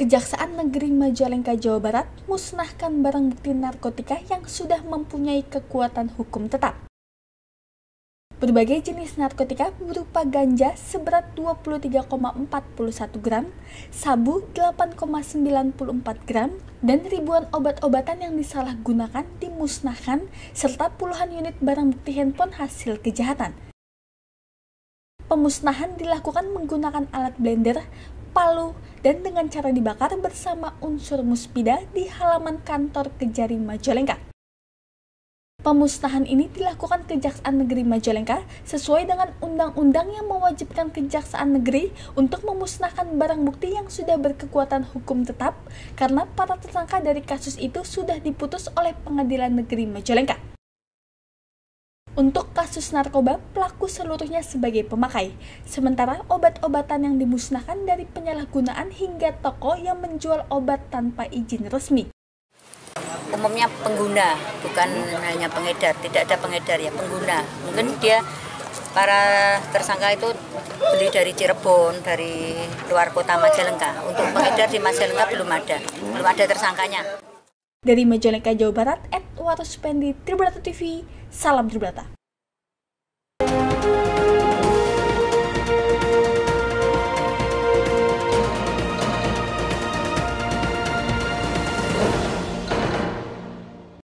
Kejaksaan Negeri Majalengka, Jawa Barat musnahkan barang bukti narkotika yang sudah mempunyai kekuatan hukum tetap. Berbagai jenis narkotika berupa ganja seberat 23,41 gram, sabu 8,94 gram, dan ribuan obat-obatan yang disalahgunakan dimusnahkan, serta puluhan unit barang bukti handphone hasil kejahatan. Pemusnahan dilakukan menggunakan alat blender, palu, dan dengan cara dibakar bersama unsur muspida di halaman kantor Kejari Majalengka. Pemusnahan ini dilakukan Kejaksaan Negeri Majalengka sesuai dengan undang-undang yang mewajibkan Kejaksaan Negeri untuk memusnahkan barang bukti yang sudah berkekuatan hukum tetap karena para tersangka dari kasus itu sudah diputus oleh Pengadilan Negeri Majalengka. Untuk kasus narkoba, pelaku seluruhnya sebagai pemakai, sementara obat-obatan yang dimusnahkan dari penyalahgunaan hingga toko yang menjual obat tanpa izin resmi. Umumnya pengguna, bukan hanya pengedar, tidak ada pengedar ya, pengguna. Mungkin dia para tersangka itu beli dari Cirebon, dari luar kota Majalengka. Untuk pengedar di Majalengka belum ada, belum ada tersangkanya. Dari Majalengka, Jawa Barat, Edward Supendi, Tribrata TV, Salam Tribrata.